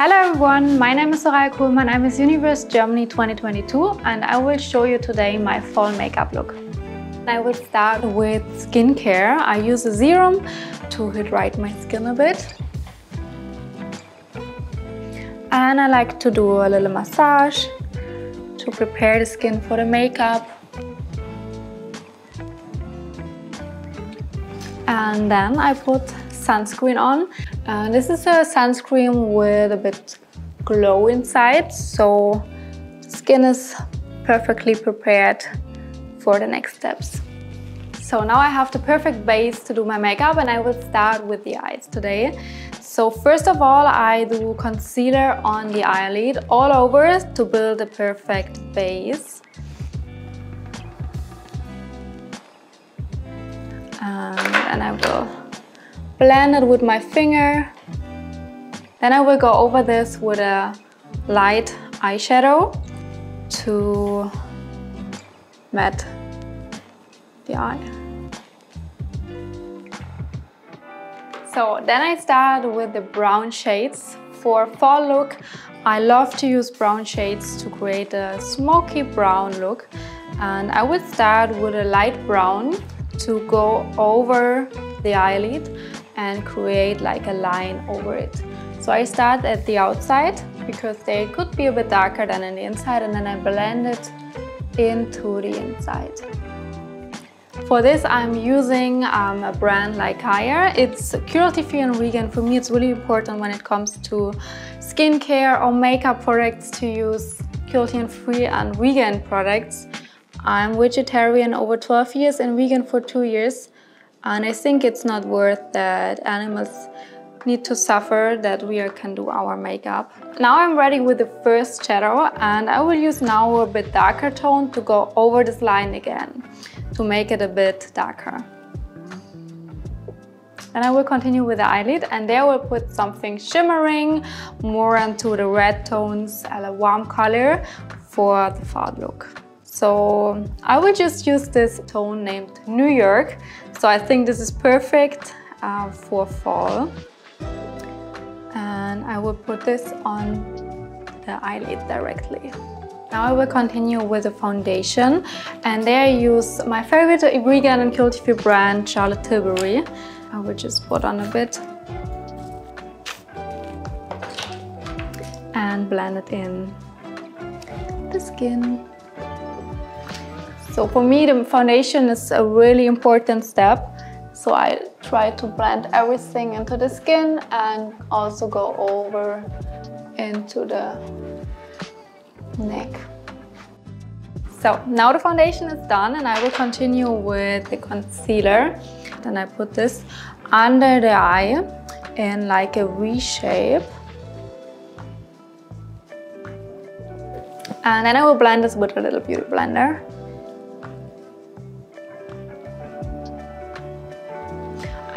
Hello everyone, my name is Soraya Kohlmann, I'm Miss Universe Germany 2022 and I will show you today my fall makeup look. I will start with skincare. I use a serum to hydrate my skin a bit. And I like to do a little massage to prepare the skin for the makeup. And then I put sunscreen on. Uh, this is a sunscreen with a bit glow inside, so skin is perfectly prepared for the next steps. So now I have the perfect base to do my makeup and I will start with the eyes today. So first of all, I do concealer on the eyelid all over to build a perfect base. And then I will blend it with my finger. Then I will go over this with a light eyeshadow to matte the eye. So then I start with the brown shades. For fall look, I love to use brown shades to create a smoky brown look. And I would start with a light brown to go over the eyelid and create like a line over it. So I start at the outside because they could be a bit darker than on the inside and then I blend it into the inside. For this, I'm using um, a brand like Higher. It's cruelty-free and vegan. For me, it's really important when it comes to skincare or makeup products to use cruelty-free and vegan products. I'm vegetarian over 12 years and vegan for two years. And I think it's not worth that animals need to suffer that we can do our makeup. Now I'm ready with the first shadow and I will use now a bit darker tone to go over this line again to make it a bit darker. And I will continue with the eyelid and there we'll put something shimmering, more into the red tones, a warm color for the fall look. So I will just use this tone named New York. So I think this is perfect uh, for fall. And I will put this on the eyelid directly. Now I will continue with the foundation and there I use my favorite vegan and cruelty-free brand Charlotte Tilbury. I will just put on a bit and blend it in the skin. So for me the foundation is a really important step so I try to blend everything into the skin and also go over into the neck. So now the foundation is done and I will continue with the concealer. Then I put this under the eye in like a V shape. And then I will blend this with a little beauty blender.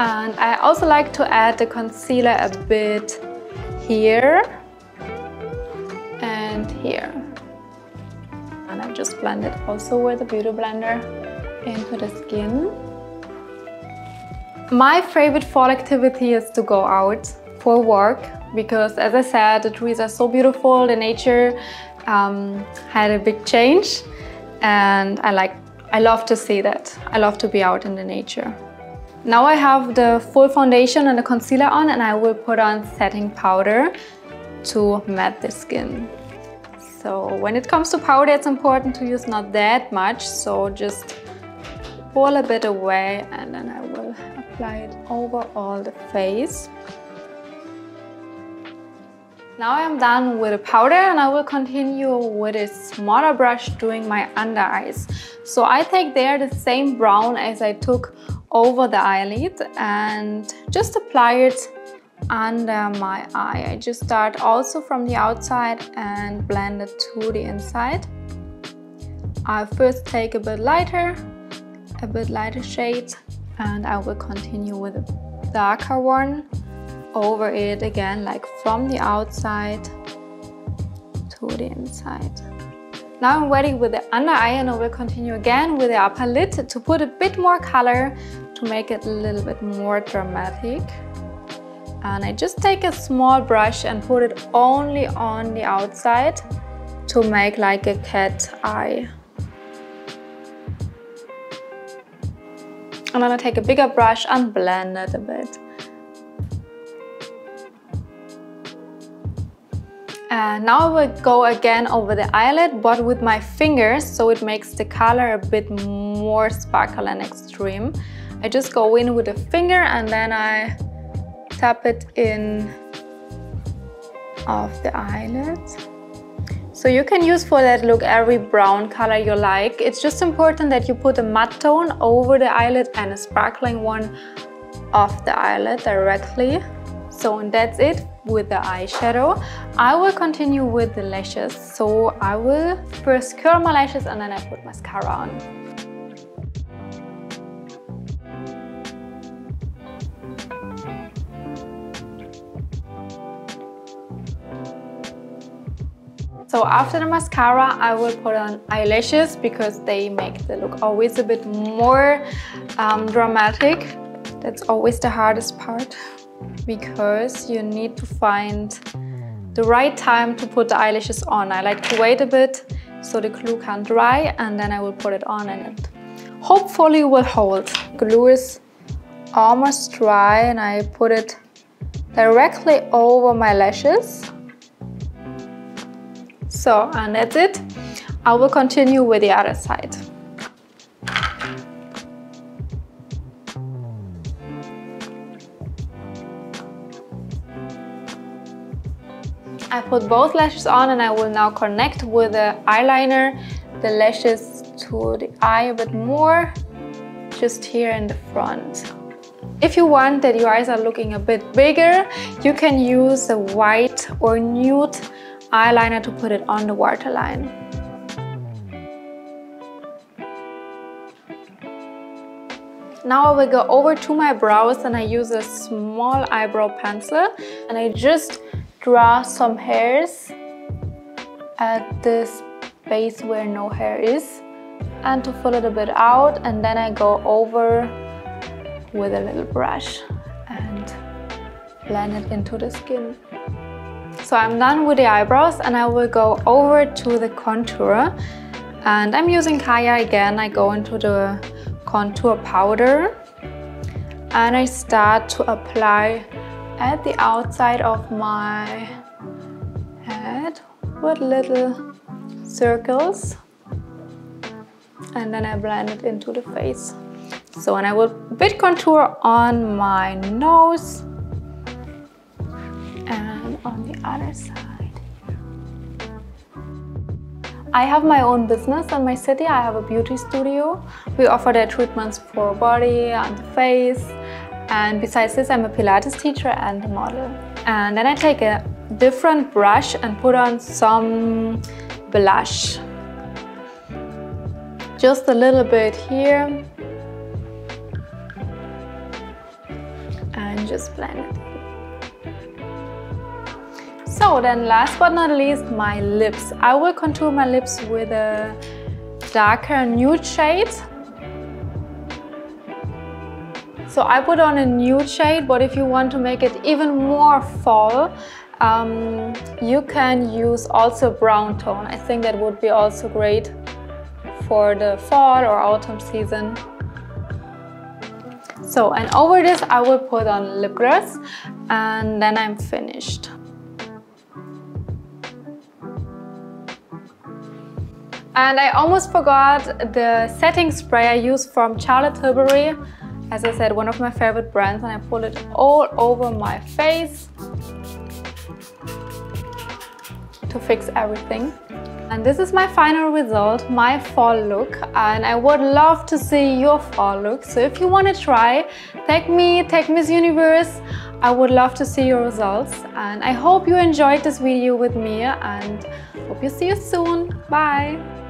And I also like to add the concealer a bit here and here And I just blend it also with a beauty blender into the skin. My favorite fall activity is to go out for walk because as I said, the trees are so beautiful, the nature um, had a big change and I like, I love to see that. I love to be out in the nature. Now I have the full foundation and the concealer on and I will put on setting powder to matte the skin. So when it comes to powder, it's important to use not that much. So just pull a bit away and then I will apply it over all the face. Now I'm done with the powder and I will continue with a smaller brush doing my under eyes. So I take there the same brown as I took over the eyelid and just apply it under my eye. I just start also from the outside and blend it to the inside. I first take a bit lighter, a bit lighter shade, and I will continue with a darker one over it again, like from the outside to the inside. Now I'm ready with the under eye and I will continue again with the upper lid to put a bit more color to make it a little bit more dramatic. and I just take a small brush and put it only on the outside to make like a cat eye. And then I take a bigger brush and blend it a bit. And now I will go again over the eyelid, but with my fingers, so it makes the color a bit more sparkle and extreme. I just go in with a finger and then I tap it in off the eyelid. So you can use for that look every brown color you like. It's just important that you put a matte tone over the eyelid and a sparkling one off the eyelid directly. So that's it with the eyeshadow. I will continue with the lashes. So I will first curl my lashes and then I put mascara on. So after the mascara, I will put on eyelashes because they make the look always a bit more um, dramatic. That's always the hardest part because you need to find the right time to put the eyelashes on. I like to wait a bit so the glue can dry and then I will put it on and it hopefully will hold. Glue is almost dry and I put it directly over my lashes so, and that's it. I will continue with the other side. I put both lashes on and I will now connect with the eyeliner the lashes to the eye a bit more just here in the front. If you want that your eyes are looking a bit bigger, you can use a white or nude eyeliner to put it on the waterline. Now I will go over to my brows and I use a small eyebrow pencil and I just draw some hairs at this base where no hair is and to fill it a bit out and then I go over with a little brush and blend it into the skin. So I'm done with the eyebrows and I will go over to the contour. And I'm using Kaya again. I go into the contour powder and I start to apply at the outside of my head with little circles and then I blend it into the face. So and I will bit contour on my nose on the other side. I have my own business in my city. I have a beauty studio. We offer their treatments for body and the face. And besides this, I'm a Pilates teacher and a model. And then I take a different brush and put on some blush. Just a little bit here. And just blend it so then last but not least, my lips. I will contour my lips with a darker nude shade. So I put on a nude shade, but if you want to make it even more fall, um, you can use also brown tone. I think that would be also great for the fall or autumn season. So, and over this I will put on lip gloss and then I'm finished. And I almost forgot the setting spray I use from Charlotte Tilbury. As I said, one of my favorite brands and I put it all over my face to fix everything. And this is my final result, my fall look. And I would love to see your fall look. So if you want to try, tag me, tag Miss Universe. I would love to see your results. And I hope you enjoyed this video with me and hope you see you soon. Bye.